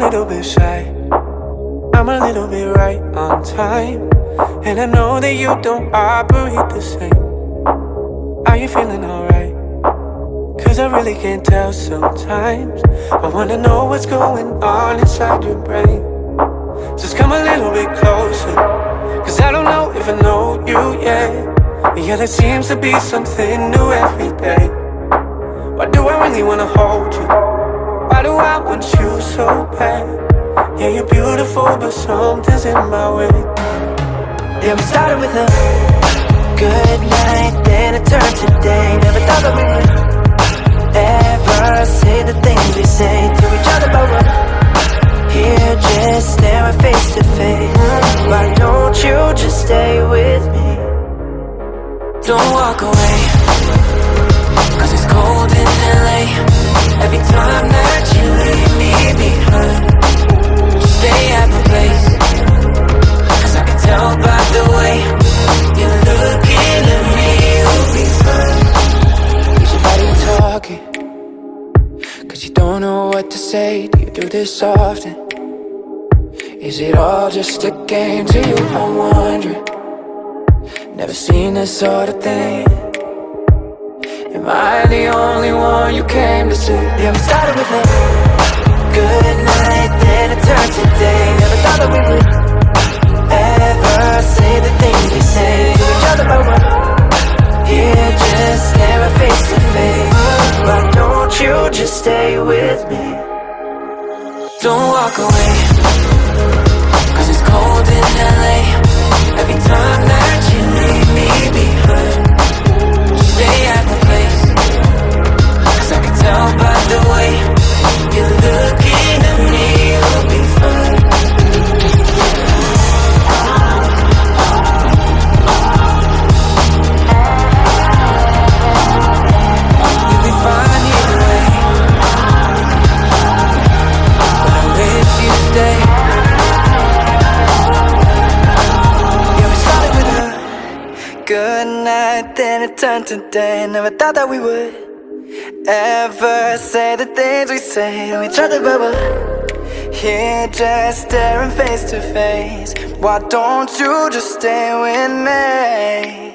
bit shy. I'm a little bit right on time. And I know that you don't operate the same. Are you feeling alright? Cause I really can't tell sometimes. I wanna know what's going on inside your brain. Just come a little bit closer. Cause I don't know if I know you yet. Yeah, there seems to be something new every day. So bad? Yeah, you're beautiful, but something's in my way. Yeah, we started with a good night, then it turned to day. Never thought that we would ever say the things we say to each other, but we're here just staring face to face. Why don't you just stay with me? Don't walk away, cause it's cold in LA. Every time Cause you don't know what to say. Do you do this often? Is it all just a game to you? I'm wondering. Never seen this sort of thing. Am I the only one you came to see? Yeah, we started with a good night, then it turned with me? Don't walk away. Cause it's cold in LA. Every time that it turned to day. Never thought that we would ever say the things we say to each other, but we're here just staring face to face. Why don't you just stay with me?